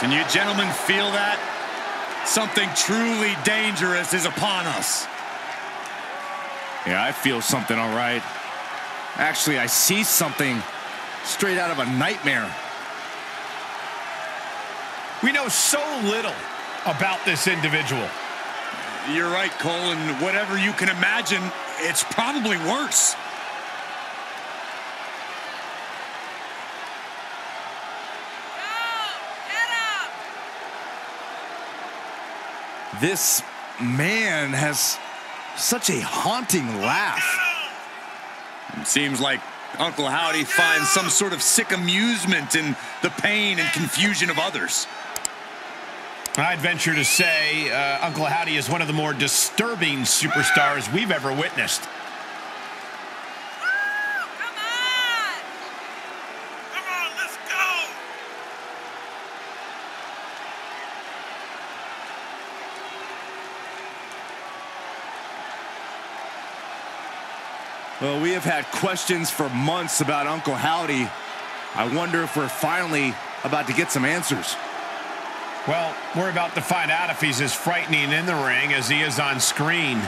Can you gentlemen feel that? Something truly dangerous is upon us. Yeah, I feel something all right. Actually, I see something straight out of a nightmare. We know so little about this individual. You're right, Cole, and whatever you can imagine, it's probably worse. This man has such a haunting laugh. It seems like Uncle Howdy finds some sort of sick amusement in the pain and confusion of others. I'd venture to say uh, Uncle Howdy is one of the more disturbing superstars we've ever witnessed. Well, we have had questions for months about Uncle Howdy. I wonder if we're finally about to get some answers. Well, we're about to find out if he's as frightening in the ring as he is on screen.